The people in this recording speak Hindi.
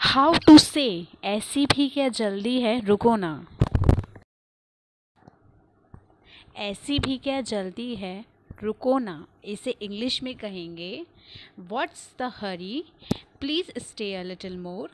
हाउ टू से ऐसी भी क्या जल्दी है? रुको ना। ऐसी भी क्या जल्दी है? रुको ना। इसे इंग्लिश में कहेंगे what's the hurry please stay a little more